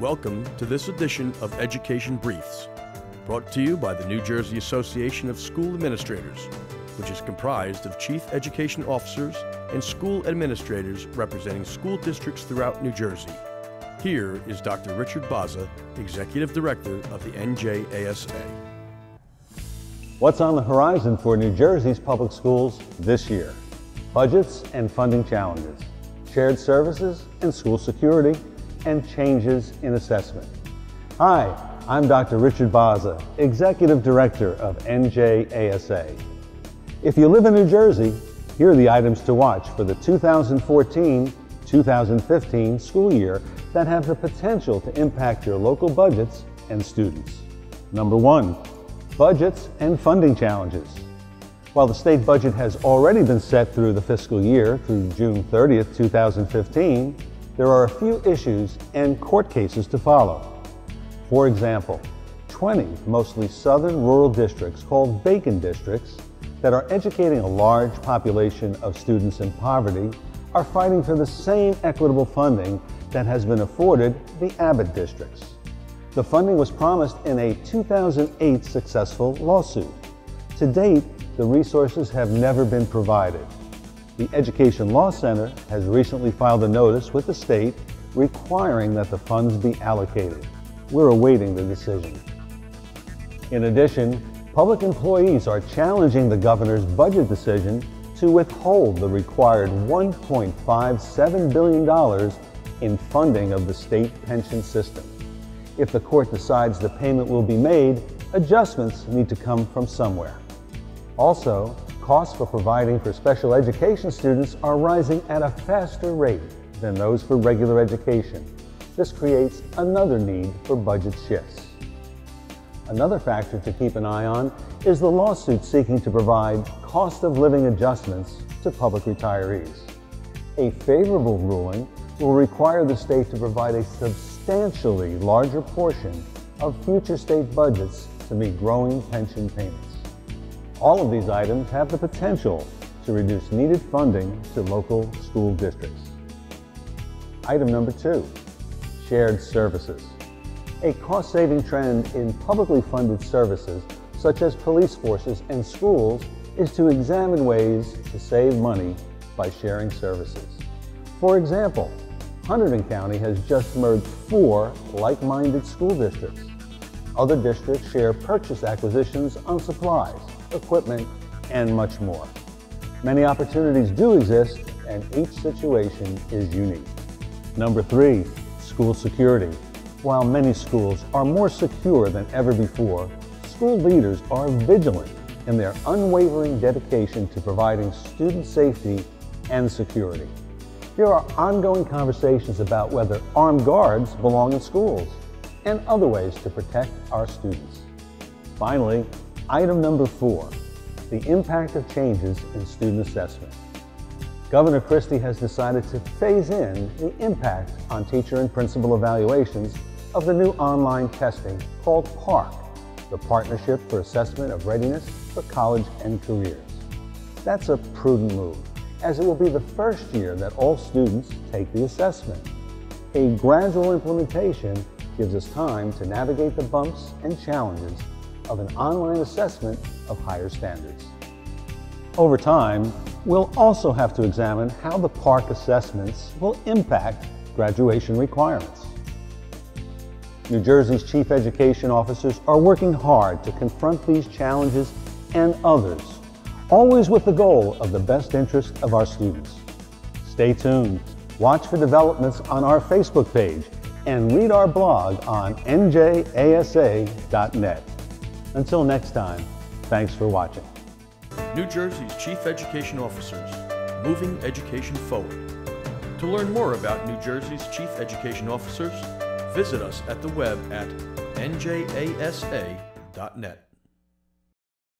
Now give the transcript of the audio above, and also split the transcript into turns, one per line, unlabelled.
Welcome to this edition of Education Briefs, brought to you by the New Jersey Association of School Administrators, which is comprised of chief education officers and school administrators representing school districts throughout New Jersey. Here is Dr. Richard Bozza, Executive Director of the NJASA.
What's on the horizon for New Jersey's public schools this year? Budgets and funding challenges, shared services and school security, and changes in assessment. Hi, I'm Dr. Richard Bozza, Executive Director of NJASA. If you live in New Jersey, here are the items to watch for the 2014-2015 school year that have the potential to impact your local budgets and students. Number one, budgets and funding challenges. While the state budget has already been set through the fiscal year through June 30th, 2015, there are a few issues and court cases to follow. For example, 20 mostly southern rural districts called Bacon districts that are educating a large population of students in poverty are fighting for the same equitable funding that has been afforded the Abbott districts. The funding was promised in a 2008 successful lawsuit. To date, the resources have never been provided. The Education Law Center has recently filed a notice with the state requiring that the funds be allocated. We're awaiting the decision. In addition, public employees are challenging the governor's budget decision to withhold the required $1.57 billion in funding of the state pension system. If the court decides the payment will be made, adjustments need to come from somewhere. Also, costs for providing for special education students are rising at a faster rate than those for regular education. This creates another need for budget shifts. Another factor to keep an eye on is the lawsuit seeking to provide cost of living adjustments to public retirees. A favorable ruling will require the state to provide a substantially larger portion of future state budgets to meet growing pension payments. All of these items have the potential to reduce needed funding to local school districts. Item number two, shared services. A cost-saving trend in publicly funded services, such as police forces and schools, is to examine ways to save money by sharing services. For example, Hunterdon County has just merged four like-minded school districts. Other districts share purchase acquisitions on supplies, equipment, and much more. Many opportunities do exist, and each situation is unique. Number three, school security. While many schools are more secure than ever before, school leaders are vigilant in their unwavering dedication to providing student safety and security. There are ongoing conversations about whether armed guards belong in schools and other ways to protect our students. Finally, item number four, the impact of changes in student assessment. Governor Christie has decided to phase in the impact on teacher and principal evaluations of the new online testing called PARCC, the Partnership for Assessment of Readiness for College and Careers. That's a prudent move as it will be the first year that all students take the assessment. A gradual implementation gives us time to navigate the bumps and challenges of an online assessment of higher standards. Over time, we'll also have to examine how the PARCC assessments will impact graduation requirements. New Jersey's chief education officers are working hard to confront these challenges and others always with the goal of the best interest of our students. Stay tuned, watch for developments on our Facebook page, and read our blog on njasa.net. Until next time, thanks for watching.
New Jersey's Chief Education Officers, moving education forward. To learn more about New Jersey's Chief Education Officers, visit us at the web at njasa.net.